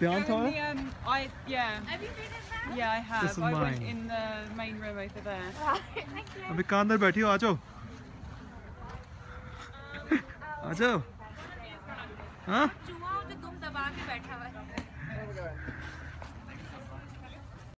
ध्यान था the, um, I yeah Have you been in there? yeah I have. This is I mine. went in the main room over there. Thank you. अभी कहाँ अंदर बैठी हो आ जाओ आ जाओ हाँ चूहा हो जो तुम दबा के बैठा हुआ है